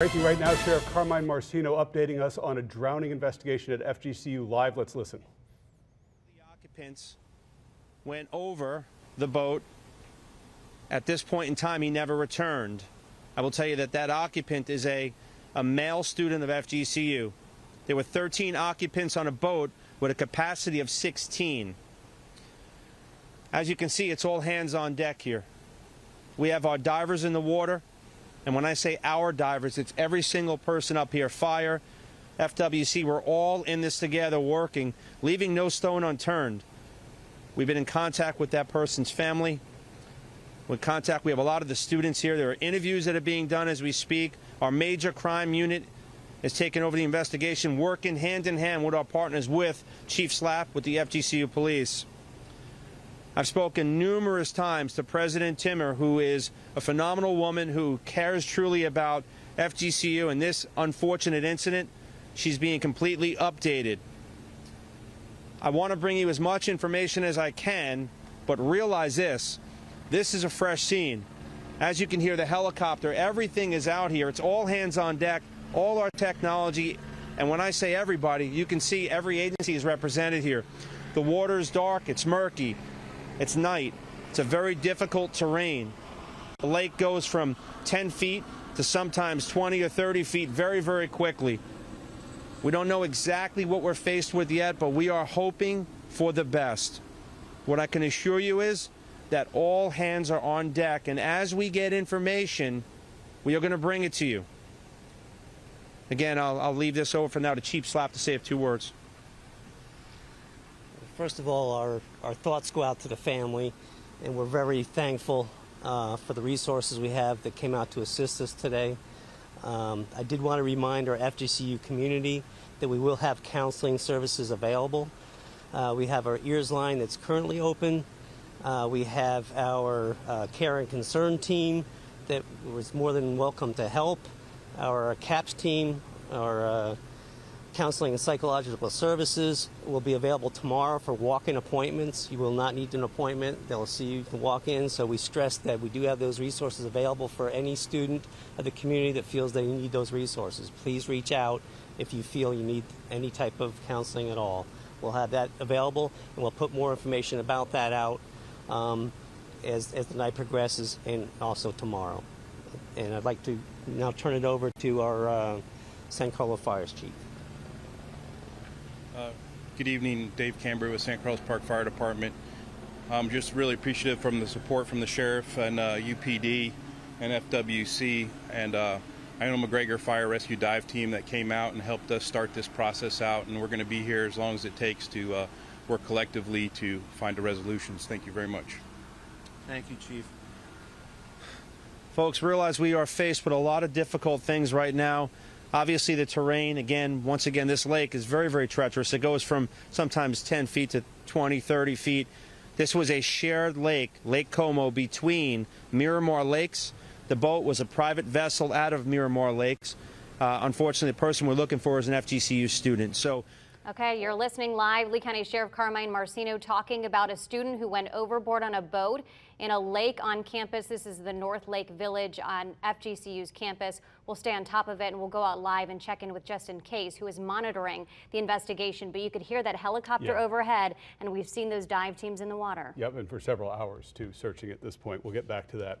Breaking right now, Sheriff Carmine Marceno updating us on a drowning investigation at FGCU Live. Let's listen. The occupants went over the boat. At this point in time, he never returned. I will tell you that that occupant is a, a male student of FGCU. There were 13 occupants on a boat with a capacity of 16. As you can see, it's all hands on deck here. We have our divers in the water. And when I say our divers, it's every single person up here fire, FWC, we're all in this together working, leaving no stone unturned. We've been in contact with that person's family. With contact, we have a lot of the students here. There are interviews that are being done as we speak. Our major crime unit is taking over the investigation, working hand in hand with our partners with Chief Slap, with the FGCU police. I've spoken numerous times to President Timur, who is a phenomenal woman who cares truly about FGCU and this unfortunate incident. She's being completely updated. I want to bring you as much information as I can, but realize this this is a fresh scene. As you can hear, the helicopter, everything is out here. It's all hands on deck, all our technology. And when I say everybody, you can see every agency is represented here. The water is dark, it's murky. It's night. It's a very difficult terrain. The lake goes from 10 feet to sometimes 20 or 30 feet very, very quickly. We don't know exactly what we're faced with yet, but we are hoping for the best. What I can assure you is that all hands are on deck, and as we get information, we are going to bring it to you. Again, I'll, I'll leave this over for now to Chief Slap to say few words. First of all, our, our thoughts go out to the family, and we're very thankful uh, for the resources we have that came out to assist us today. Um, I did want to remind our FGCU community that we will have counseling services available. Uh, we have our ears line that's currently open. Uh, we have our uh, care and concern team that was more than welcome to help. Our CAPS team, our uh, counseling and psychological services will be available tomorrow for walk-in appointments. You will not need an appointment. They'll see you, can walk in. So we stress that we do have those resources available for any student of the community that feels they need those resources. Please reach out if you feel you need any type of counseling at all. We'll have that available, and we'll put more information about that out um, as, as the night progresses and also tomorrow. And I'd like to now turn it over to our uh, San Carlos Fires Chief. Uh, good evening, Dave Cambry with San Carlos Park Fire Department. I'm just really appreciative from the support from the sheriff and uh, UPD and FWC and uh, Iona McGregor Fire Rescue Dive Team that came out and helped us start this process out. And we're going to be here as long as it takes to uh, work collectively to find a resolution. Thank you very much. Thank you, Chief. Folks, realize we are faced with a lot of difficult things right now. Obviously, the terrain, again, once again, this lake is very, very treacherous. It goes from sometimes 10 feet to 20, 30 feet. This was a shared lake, Lake Como, between Miromar Lakes. The boat was a private vessel out of Miromar Lakes. Uh, unfortunately, the person we're looking for is an FGCU student. So Okay, you're listening live. Lee County Sheriff Carmine Marceno talking about a student who went overboard on a boat in a lake on campus. This is the North Lake Village on FGCU's campus. We'll stay on top of it and we'll go out live and check in with Justin Case, who is monitoring the investigation. But you could hear that helicopter Yeah. overhead, and we've seen those dive teams in the water. Yep, and for several hours too, searching at this point. We'll get back to that.